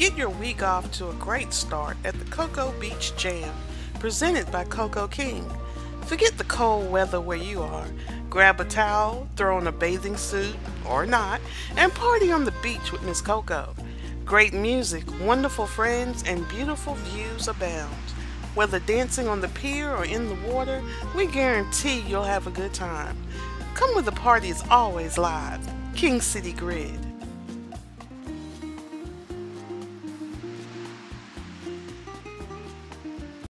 Get your week off to a great start at the Cocoa Beach Jam, presented by Coco King. Forget the cold weather where you are. Grab a towel, throw on a bathing suit, or not, and party on the beach with Miss Cocoa. Great music, wonderful friends, and beautiful views abound. Whether dancing on the pier or in the water, we guarantee you'll have a good time. Come where the party is always live. Keng City Grid.